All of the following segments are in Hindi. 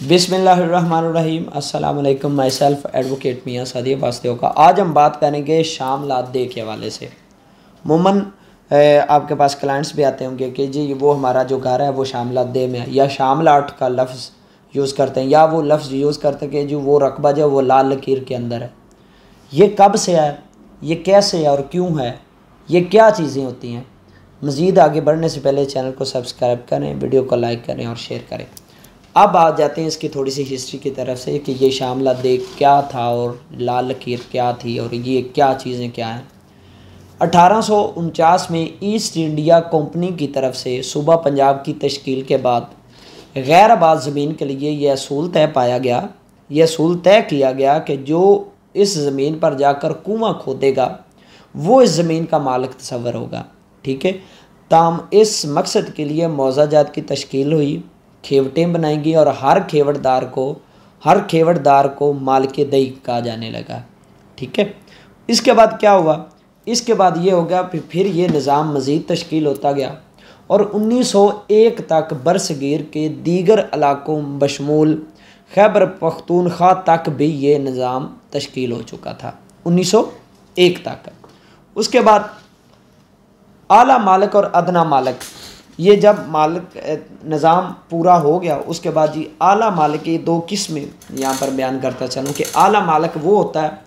बिसमीम अल्लाम माई सेल्फ एडवोकेट मियाँ सदी वास्तव का। आज हम बात करेंगे शाम लात दे के हवाले से। मुमन आपके पास क्लाइंट्स भी आते होंगे कि जी, वो हमारा जो घर है, वो शाम लात दे में है। या शाम लाट का लफ्ज़ यूज़ करते हैं, या वो लफ्ज़ यूज़ करते हैं कि जो वो रकबा जो वो लाल लकीर के अंदर है। ये कब से है? ये कैसे है और क्यों है? ये क्या चीज़ें होती हैं? मज़ीद आगे बढ़ने से पहले चैनल को सब्सक्राइब करें, वीडियो को लाइक करें और शेयर करें। अब आ जाते हैं इसकी थोड़ी सी हिस्ट्री की तरफ़ से कि ये शामला देख क्या था और लाल लकीर क्या थी और ये क्या चीज़ें क्या हैं। अठारह सौ उनचास में ईस्ट इंडिया कंपनी की तरफ़ से सूबा पंजाब की तश्कील के बाद गैर आबाद ज़मीन के लिए यह असूल तय पाया गया। यह असूल तय किया गया कि जो इस ज़मीन पर जाकर कुआँ खोदेगा, वो इस ज़मीन का मालिक तस्वर होगा। ठीक है? ताम इस मकसद के लिए मुआजात की तश्कील हुई। खेवटें बनाएँगी और हर खेवटदार को, हर खेवटदार को माल के दही कहा जाने लगा। ठीक है? इसके बाद क्या हुआ? इसके बाद ये हो गया, फिर ये निज़ाम मज़ीद तश्कील होता गया और 1901 तक बरसगीर के दीगर इलाकों बशमूल खैबर पख्तूनख्वा तक भी ये निज़ाम तश्कील हो चुका था 1901 तक। उसके बाद आला मालिक और अदना मालिक ये जब मालिक निज़ाम पूरा हो गया, उसके बाद जी आला मालिक की दो किस्में यहाँ पर बयान करता चलूँ कि आला मालिक वो होता है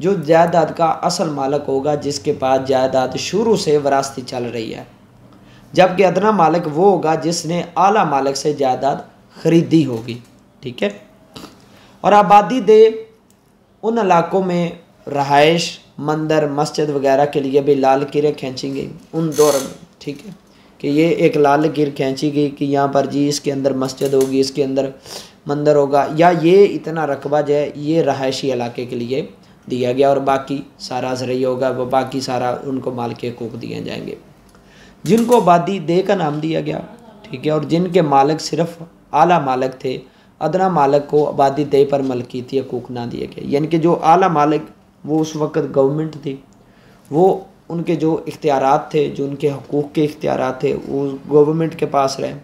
जो जायदाद का असल मालिक होगा, जिसके पास जायदाद शुरू से वरासती चल रही है। जबकि अदना मालिक वो होगा जिसने आला मालिक से जायदाद ख़रीदी होगी, ठीक है? और आबादी दे उन इलाकों में रहाइश, मंदिर, मस्जिद वगैरह के लिए भी लाल किरे खींची गई उन दौर में, ठीक है? कि ये एक लाल गिर खींची गई कि यहाँ पर जी इसके अंदर मस्जिद होगी, इसके अंदर मंदिर होगा। या ये इतना रकबा जो है, ये रहायशी इलाके के लिए दिया गया और बाकी सारा ज़रिए होगा, वो बाकी सारा उनको माल के हकूक दिए जाएँगे। जिनको आबादी दे का नाम दिया गया, ठीक है, और जिनके मालिक सिर्फ़ आला मालिक थे, अदना मालिक को आबादी दे पर मलकीती हकूक ना दिए गए यानी कि जो आला मालिक, वो उस वक्त गवर्नमेंट थी, वो उनके जो इख्तियार थे, जो उनके हकूक़ के इख्तियार थे, वो गवर्नमेंट के पास रहे।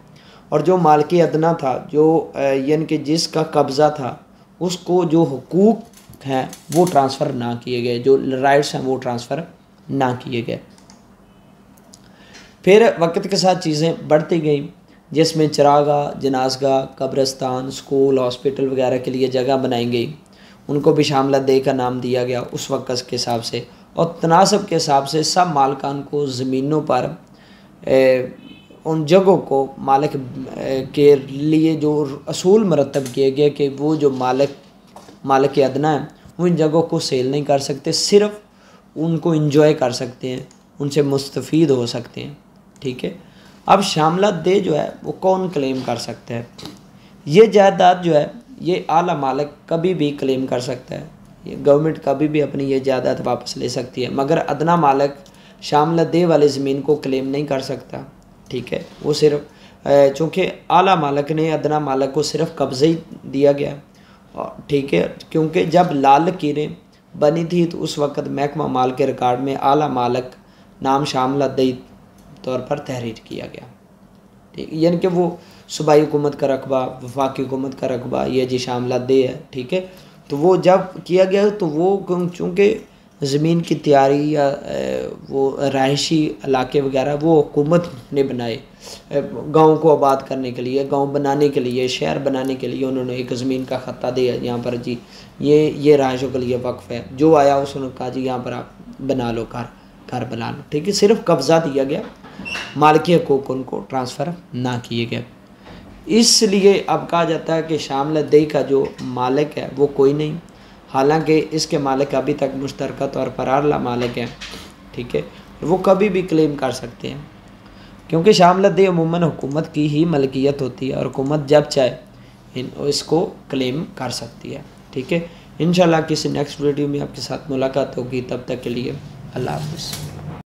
और जो मालकी अदना था, जो यानी कि जिसका कब्ज़ा था, उसको जो हकूक़ हैं, वो ट्रांसफ़र ना किए गए। जो राइट्स हैं, वो ट्रांसफ़र ना किए गए। फिर वक्त के साथ चीज़ें बढ़ती गई, जिसमें चरागा जनाजगा कब्रस्तान, स्कूल हॉस्पिटल वगैरह के लिए जगह बनाई गई। उनको भी शामला दे का नाम दिया गया उस वक्त के हिसाब से। और तनासब के हिसाब से सब मालकान को ज़मीनों पर ए, उन जगहों को मालिक के लिए जो असूल मरतब किए गए कि वो जो मालिक मालिक के अदना है वो इन जगहों को सेल नहीं कर सकते सिर्फ़ उनको इंजॉय कर सकते हैं उनसे मुस्तफ़ हो सकते हैं ठीक है? अब शामला दे जो है वो कौन क्लेम कर सकता है? ये जायदाद जो है ये आला मालिक कभी भी क्लेम कर सकता है। ये गवर्नमेंट कभी भी अपनी ये जायदाद वापस ले सकती है। मगर अदना मालक शामल दे वाली ज़मीन को क्लेम नहीं कर सकता। ठीक है? वो सिर्फ़ चूँकि आला मालक ने अदना मालक को सिर्फ़ कब्ज़े ही दिया गया। ठीक है? क्योंकि जब लाल कीरें बनी थी तो उस वक़्त महकमा माल के रिकॉर्ड में आला मालक नाम शामल दई तौर पर तहरीर किया गया। ठीक, यानी कि वो सूबाई हुकूमत का रकबा, वफाकी हुकूमत का रकबा यह जी शामला दे है। ठीक है? तो वो जब किया गया तो वो चूँकि ज़मीन की तैयारी या वो रहायशी इलाके वगैरह, वो हुकूमत ने बनाए गाँव को आबाद करने के लिए, गाँव बनाने के लिए, शहर बनाने के लिए उन्होंने एक ज़मीन का ख़त्ता दिया यहाँ पर जी। ये ये रहायशों के लिए वक्फ़ है। जो आया उसने कहा जी, यहाँ पर आप बना लो घर घर बना लो। ठीक है, सिर्फ़ कब्ज़ा दिया गया। मालकी हकूक उनको ट्रांसफ़र ना किए गए। इसलिए अब कहा जाता है कि शामल दही का जो मालिक है, वो कोई नहीं। हालाँकि इसके मालिक अभी तक मुश्तर तौर पर आला मालिक हैं, ठीक है? वो कभी भी क्लेम कर सकते हैं। क्योंकि शामल दही अमूमन हुकूमत की ही मलकियत होती है और हुकूमत जब चाहे, इन इसको क्लेम कर सकती है, ठीक है? इन किसी नेक्स्ट वीडियो में आपके साथ मुलाकात होगी, तब तक के लिए अल्लाह हाफ़